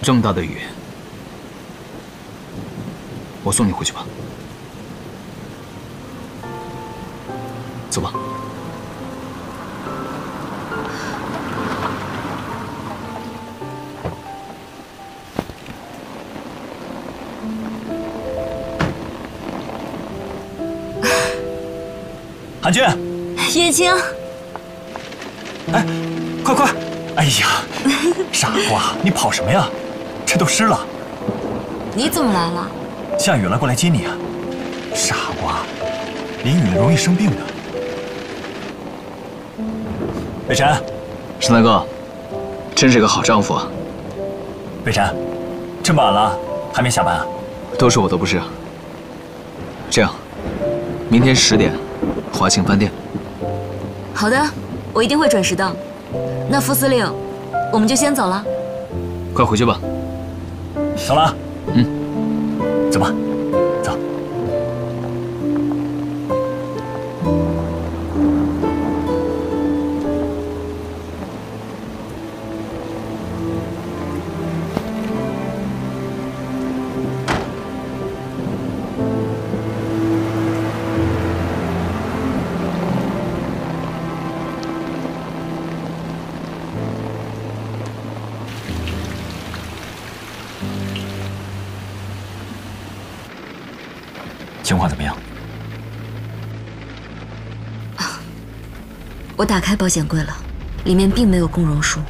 这么大的雨，我送你回去吧。走吧。韩军，叶青，哎，快快！哎呀，傻瓜，你跑什么呀？这都湿了。你怎么来了？下雨了，过来接你啊。傻瓜，淋雨了容易生病的。北辰，沈大哥，真是个好丈夫啊。北辰，这么晚了还没下班啊？都是我的不是。这样，明天十点。华庆饭店。好的，我一定会准时到。那副司令，我们就先走了。快回去吧。走了。嗯，走吧。情况怎么样？我打开保险柜了，里面并没有龚荣书，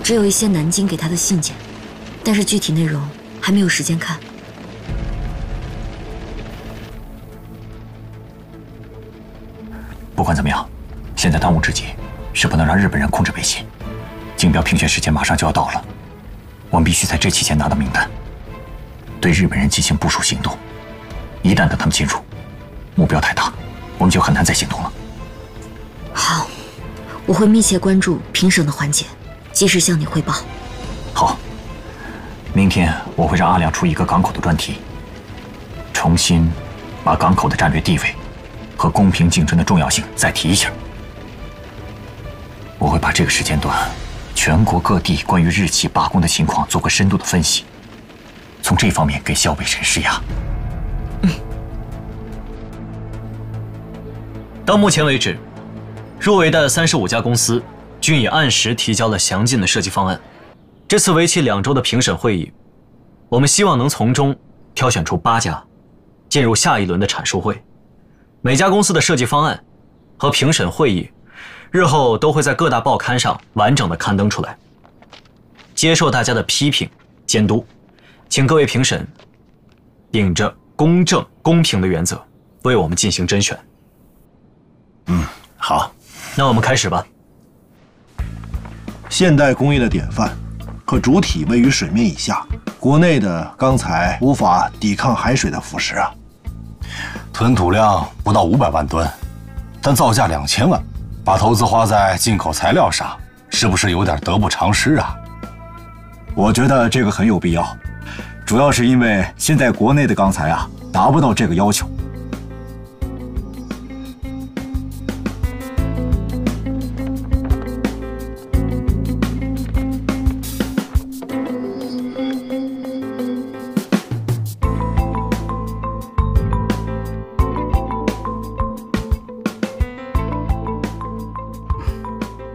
只有一些南京给他的信件，但是具体内容还没有时间看。不管怎么样，现在当务之急是不能让日本人控制北溪，竞标评选时间马上就要到了，我们必须在这期间拿到名单，对日本人进行部署行动。一旦等他们进入，目标太大，我们就很难再行动了。好，我会密切关注评审的环节，及时向你汇报。好，明天我会让阿良出一个港口的专题，重新把港口的战略地位和公平竞争的重要性再提一下。我会把这个时间段全国各地关于日企罢工的情况做个深度的分析，从这方面给萧北辰施压。到目前为止，入围的三十五家公司均已按时提交了详尽的设计方案。这次为期两周的评审会议，我们希望能从中挑选出八家，进入下一轮的阐述会。每家公司的设计方案和评审会议，日后都会在各大报刊上完整的刊登出来，接受大家的批评监督。请各位评审顶着公正公平的原则，为我们进行甄选。嗯，好，那我们开始吧。现代工业的典范，可主体位于水面以下，国内的钢材无法抵抗海水的腐蚀啊。吞吐量不到五百万吨，但造价两千万，把投资花在进口材料上，是不是有点得不偿失啊？我觉得这个很有必要，主要是因为现在国内的钢材啊达不到这个要求。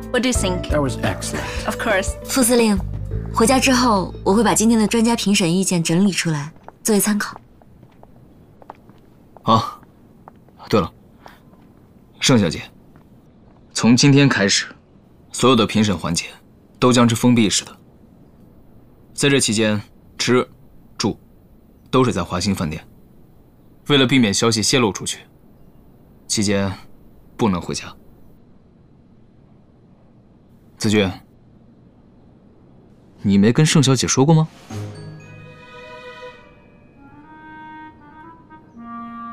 What do you think? That was excellent. Of course. 副司令，回家之后我会把今天的专家评审意见整理出来，作为参考。啊。对了，盛小姐，从今天开始，所有的评审环节都将是封闭式的。在这期间，吃、住都是在华兴饭店。为了避免消息泄露出去，期间不能回家。子君，你没跟盛小姐说过吗？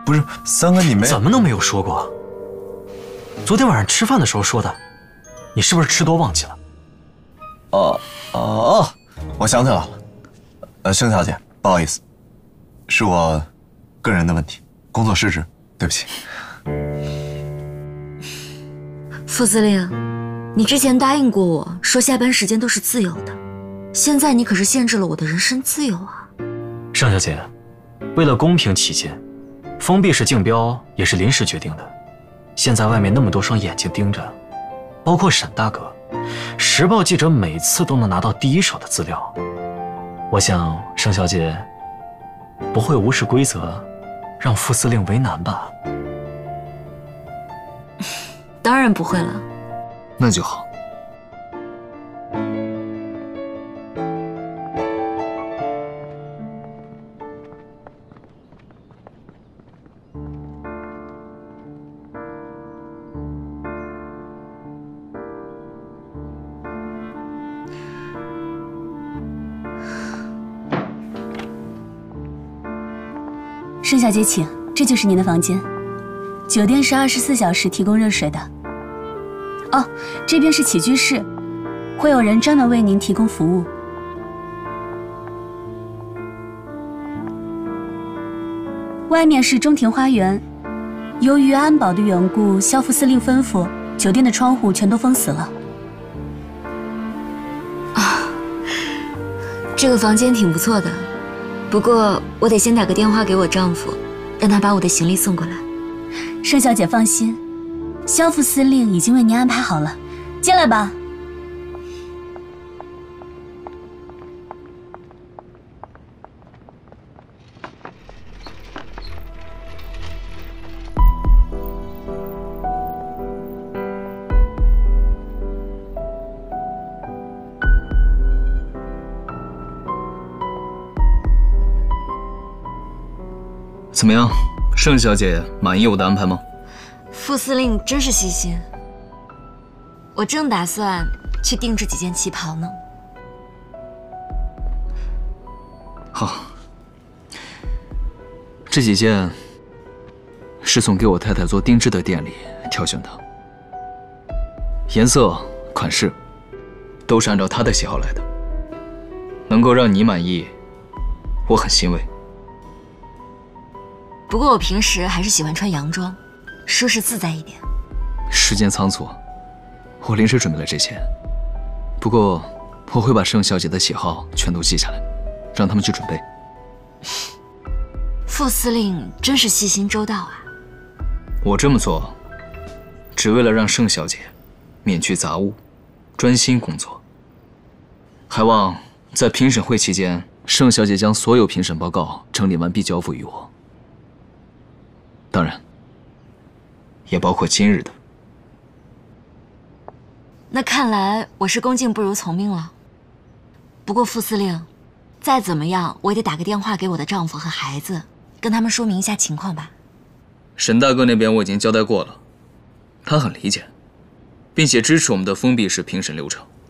不是三哥，你没怎么能没有说过？昨天晚上吃饭的时候说的，你是不是吃多忘记了？哦哦哦，我想起来了。呃，盛小姐，不好意思，是我个人的问题，工作失职，对不起。副司令。你之前答应过我说下班时间都是自由的，现在你可是限制了我的人身自由啊！盛小姐，为了公平起见，封闭式竞标也是临时决定的。现在外面那么多双眼睛盯着，包括沈大哥，时报记者每次都能拿到第一手的资料。我想盛小姐不会无视规则，让副司令为难吧？当然不会了。那就好。小姐，请，这就是您的房间。酒店是二十四小时提供热水的。哦，这边是起居室，会有人专门为您提供服务。外面是中庭花园，由于安保的缘故，肖副司令吩咐酒店的窗户全都封死了。啊，这个房间挺不错的。不过我得先打个电话给我丈夫，让他把我的行李送过来。盛小姐放心，肖副司令已经为您安排好了，进来吧。怎么样，盛小姐满意我的安排吗？副司令真是细心。我正打算去定制几件旗袍呢。好，这几件是从给我太太做定制的店里挑选的，颜色、款式都是按照她的喜好来的，能够让你满意，我很欣慰。不过我平时还是喜欢穿洋装，舒适自在一点。时间仓促，我临时准备了这些。不过我会把盛小姐的喜好全都记下来，让他们去准备。副司令真是细心周到啊！我这么做，只为了让盛小姐免去杂物，专心工作。还望在评审会期间，盛小姐将所有评审报告整理完毕交付于我。当然，也包括今日的。那看来我是恭敬不如从命了。不过副司令，再怎么样我也得打个电话给我的丈夫和孩子，跟他们说明一下情况吧。沈大哥那边我已经交代过了，他很理解，并且支持我们的封闭式评审流程。